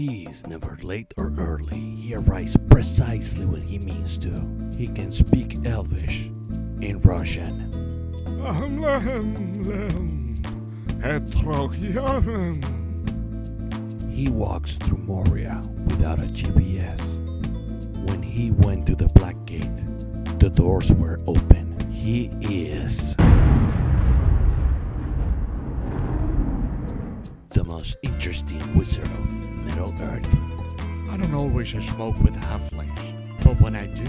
He is never late or early. He arrives precisely when he means to. He can speak Elvish in Russian. He walks through Moria without a GPS. When he went to the Black Gate, the doors were open. He is the most interesting wizard of Earth. I don't always smoke with halflings, but when I do,